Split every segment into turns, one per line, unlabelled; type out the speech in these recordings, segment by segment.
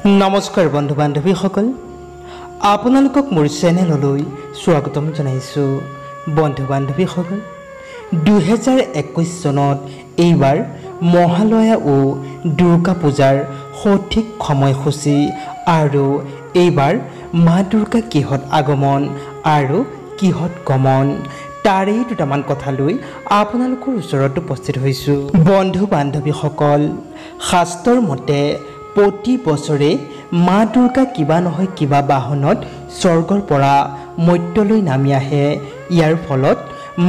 নমস্কাৰ বন্ধু বান্ধৱীসকল আপোনালোকক মোৰ চেনেললৈ স্বাগতম জনাইছোঁ। বন্ধু বান্ধৱীসকল দুহেজাৰ একৈছ চনত এইবাৰ মহালয়া ও দুৰ্গা পূজাৰ সঠিক সময়সূচী আৰু এইবাৰ মা দুৰ্গা কিহত আগমন আৰু কিহত গমন তাৰেই দুটামান কথা লৈ আপোনালোকৰ ওচৰত উপস্থিত হৈছোঁ। বন্ধু বান্ধৱীসকল শাস্ত্ৰৰ মতে প্ৰতি বছৰে মা দুৰ্গা কিবা নহয় কিবা বাহনত স্বৰ্গৰ পৰা মৰ্ত্যলৈ নামি আহে। ইয়াৰ ফলত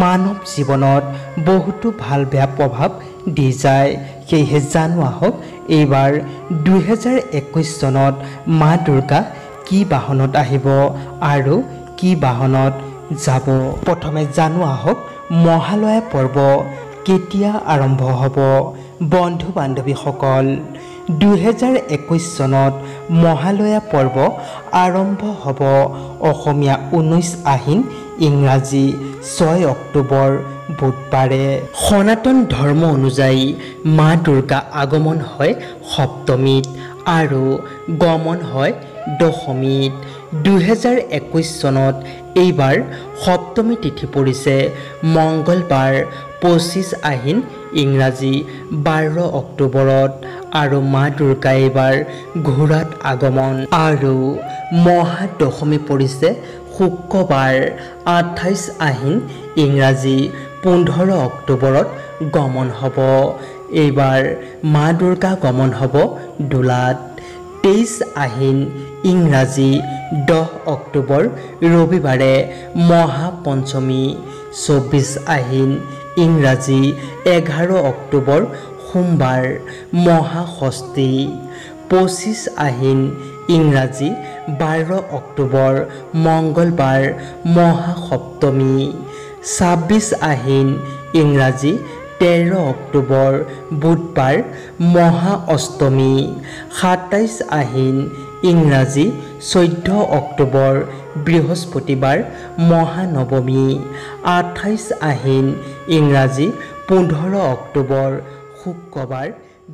মানৱ জীৱনত বহুতো ভাল বেয়া প্ৰভাৱ দি যায়। সেয়েহে জানো আহক এইবাৰ দুহেজাৰ একৈছ চনত মা দুৰ্গা কি বাহনত আহিব আৰু কি বাহনত যাব? প্ৰথমে জানো আহক মহালয়া পৰ্ব কেতিয়া আৰম্ভ হ'ব? বন্ধু বান্ধৱীসকল দুহেজাৰ একৈছ চনত মহালয়া পৰ্ব আৰম্ভ হ'ব। অসমীয়া ঊনৈছ আহিন ইংৰাজী ছয় অক্টোবৰ বুধবাৰে। সনাতন ধৰ্ম অনুযায়ী মা দুৰ্গা আগমন হয় সপ্তমীত আৰু গমন হয় দশমীত দুহেজাৰ একৈছ চনত এইবাৰ সপ্তমী তিথি পৰিছে। মংগলবাৰ পঁচিছ আহিন ইংৰাজী বাৰ অক্টোবৰত আৰু মা দুৰ্গা এইবাৰ ঘোঁৰাত আগমন। আৰু মহাদশমী পৰিছে শুক্ৰবাৰ আঠাইছ আহিন ইংৰাজী পোন্ধৰ অক্টোবৰত গমন হ'ব। এইবাৰ মা দুৰ্গা গমন হ'ব দোলাত। তেইছ আহিন ইংৰাজী দহ অক্টোবৰ ৰবিবাৰে মহাপঞ্চমী। চৌব্বিছ আহিন ইংৰাজী এঘাৰ অক্টোবৰ সোমবাৰ মহাষষ্ঠী। পঁচিছ আহিন ইংৰাজী বাৰ অক্টোবৰ মংগলবাৰ মহাসপ্তমী। ছাব্বিছ আহিন ইংৰাজী তেৰ অক্টোবৰ বুধবাৰ মহা অষ্টমী সাতাইছ আহিন ইংৰাজী চৈধ্য অক্টোবৰ বৃহস্পতিবাৰ মহানৱমী আঠাইছ আহিন ইংৰাজী পোন্ধৰ অক্টোবৰ শুক্ৰবাৰ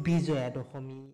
বিজয়া দশমী